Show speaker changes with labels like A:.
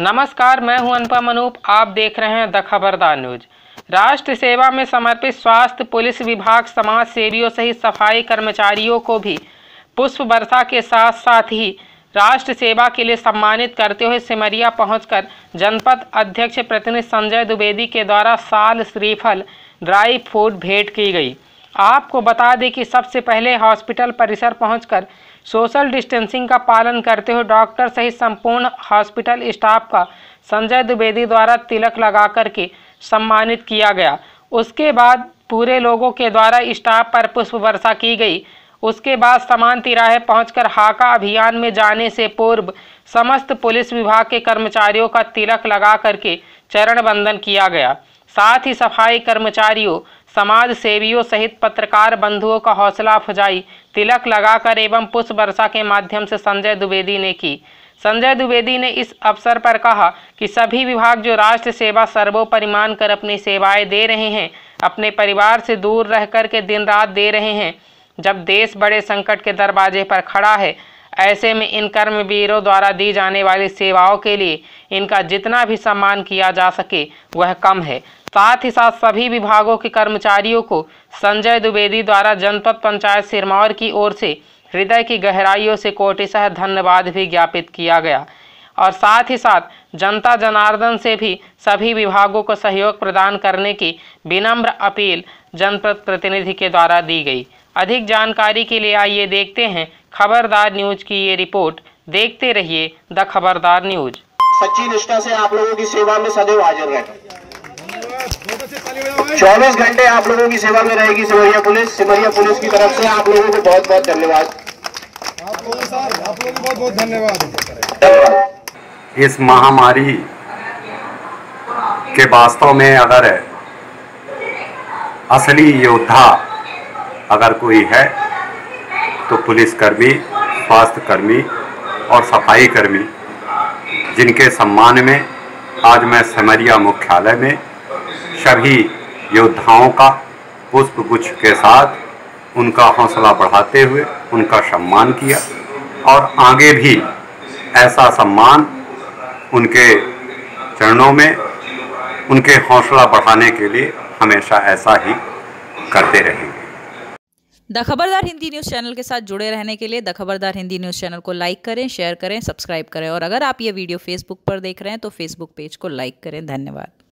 A: नमस्कार, मैं हूँ अनुपम अनूप आप देख रहे हैं द खबरदार न्यूज़। राष्ट्र सेवा में समर्पित स्वास्थ्य, पुलिस विभाग, समाज सेवियों सहित सफ़ाई कर्मचारियों को भी पुष्प वर्षा के साथ साथ ही राष्ट्र सेवा के लिए सम्मानित करते हुए सिमरिया पहुंचकर जनपद अध्यक्ष प्रतिनिधि संजय द्विवेदी के द्वारा साल श्रीफल ड्राई फ्रूट भेंट की गई। आपको बता दें कि सबसे पहले हॉस्पिटल परिसर पहुंचकर सोशल डिस्टेंसिंग का पालन करते हुए डॉक्टर सहित संपूर्ण हॉस्पिटल स्टाफ का संजय द्विवेदी द्वारा तिलक लगा करके सम्मानित किया गया। उसके बाद पूरे लोगों के द्वारा स्टाफ पर पुष्प वर्षा की गई। उसके बाद समान तिराहे पहुंचकर हाका अभियान में जाने से पूर्व समस्त पुलिस विभाग के कर्मचारियों का तिलक लगा करके चरण बंदन किया गया। साथ ही सफ़ाई कर्मचारियों समाज सेवियों सहित पत्रकार बंधुओं का हौसला अफजाई, तिलक लगाकर एवं पुष्प वर्षा के माध्यम से संजय द्विवेदी ने की। संजय द्विवेदी ने इस अवसर पर कहा कि सभी विभाग जो राष्ट्र सेवा सर्वोपरि कर अपनी सेवाएँ दे रहे हैं, अपने परिवार से दूर रह कर के दिन रात दे रहे हैं। जब देश बड़े संकट के दरवाजे पर खड़ा है, ऐसे में इन कर्मवीरों द्वारा दी जाने वाली सेवाओं के लिए इनका जितना भी सम्मान किया जा सके, वह कम है। साथ ही साथ सभी विभागों के कर्मचारियों को संजय द्विवेदी द्वारा जनपद पंचायत सिरमौर की ओर से हृदय की गहराइयों से कोटिशह धन्यवाद भी ज्ञापित किया गया। और साथ ही साथ जनता जनार्दन से भी सभी विभागों को सहयोग प्रदान करने की विनम्र अपील जनपद प्रतिनिधि के द्वारा दी गई। अधिक जानकारी के लिए आइए देखते हैं खबरदार न्यूज़ की ये रिपोर्ट। देखते रहिए द खबरदार न्यूज़।
B: सच्ची निष्ठा से आप लोगों की सेवा में सदैव हाजिर रहे। चौबीस घंटे आप लोगों की सेवा में रहेगी सिमरिया पुलिस। सिमरिया पुलिस की तरफ़ से आप लोगों को बहुत बहुत धन्यवाद।
C: आप लोगों को बहुत बहुत धन्यवाद।
D: इस महामारी के वास्तव में अगर असली योद्धा अगर कोई है तो पुलिसकर्मी स्वास्थ्य कर्मी और सफ़ाई कर्मी, जिनके सम्मान में आज मैं समरिया मुख्यालय में सभी योद्धाओं का पुष्प गुच्छ के साथ उनका हौसला बढ़ाते हुए उनका सम्मान किया और आगे भी ऐसा सम्मान उनके चरणों में, उनके हौसला बढ़ाने के लिए हमेशा ऐसा ही करते रहेंगे।
E: The Khabardar Hindi news channel के साथ जुड़े रहने के लिए the Khabardar Hindi news channel को लाइक करें, शेयर करें, सब्सक्राइब करें और अगर आप ये वीडियो फेसबुक पर देख रहे हैं तो फेसबुक पेज को लाइक करें। धन्यवाद।